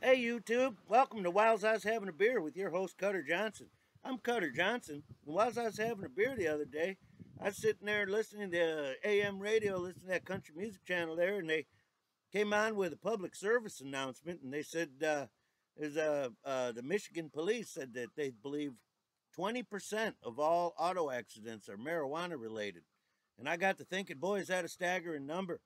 Hey YouTube, welcome to Whiles I Was Having a Beer with your host Cutter Johnson. I'm Cutter Johnson, and whilst I was having a beer the other day, I was sitting there listening to AM radio, listening to that country music channel there, and they came on with a public service announcement, and they said uh, is uh, uh, the Michigan police said that they believe 20% of all auto accidents are marijuana related. And I got to thinking, boy, is that a staggering number.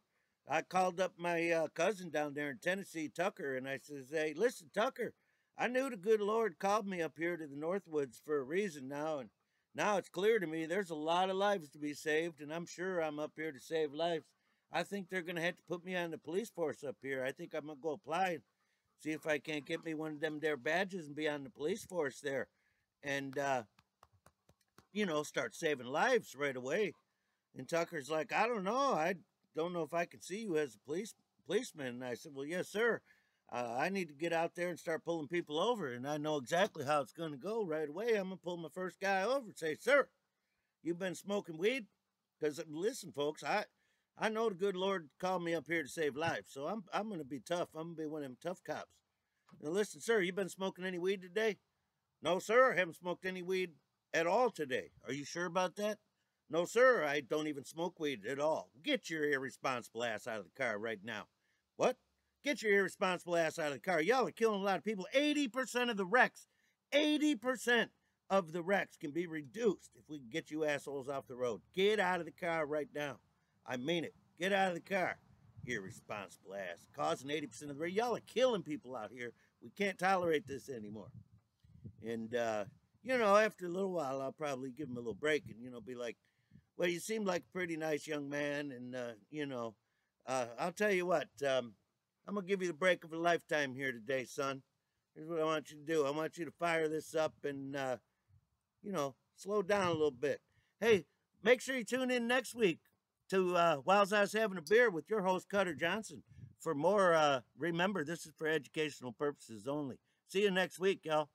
I called up my uh, cousin down there in Tennessee, Tucker, and I says, hey, listen, Tucker, I knew the good Lord called me up here to the Northwoods for a reason now, and now it's clear to me there's a lot of lives to be saved, and I'm sure I'm up here to save lives. I think they're going to have to put me on the police force up here. I think I'm going to go apply and see if I can't get me one of them there badges and be on the police force there. And, uh, you know, start saving lives right away. And Tucker's like, I don't know. I don't know if I can see you as a police policeman. And I said, well, yes, sir. Uh, I need to get out there and start pulling people over. And I know exactly how it's going to go right away. I'm going to pull my first guy over and say, sir, you've been smoking weed? Because listen, folks, I, I know the good Lord called me up here to save lives. So I'm, I'm going to be tough. I'm going to be one of them tough cops. Now, listen, sir, you been smoking any weed today? No, sir, I haven't smoked any weed at all today. Are you sure about that? No, sir, I don't even smoke weed at all. Get your irresponsible ass out of the car right now. What? Get your irresponsible ass out of the car. Y'all are killing a lot of people. 80% of the wrecks, 80% of the wrecks can be reduced if we can get you assholes off the road. Get out of the car right now. I mean it. Get out of the car. Irresponsible ass. Causing 80% of the wreck. Y'all are killing people out here. We can't tolerate this anymore. And, uh, you know, after a little while, I'll probably give him a little break and, you know, be like, well, you seem like a pretty nice young man, and uh, you know, uh, I'll tell you what, um, I'm gonna give you the break of a lifetime here today, son. Here's what I want you to do. I want you to fire this up and, uh, you know, slow down a little bit. Hey, make sure you tune in next week to uh, Whilst I Was Having a Beer with your host, Cutter Johnson. For more, uh, remember, this is for educational purposes only. See you next week, y'all.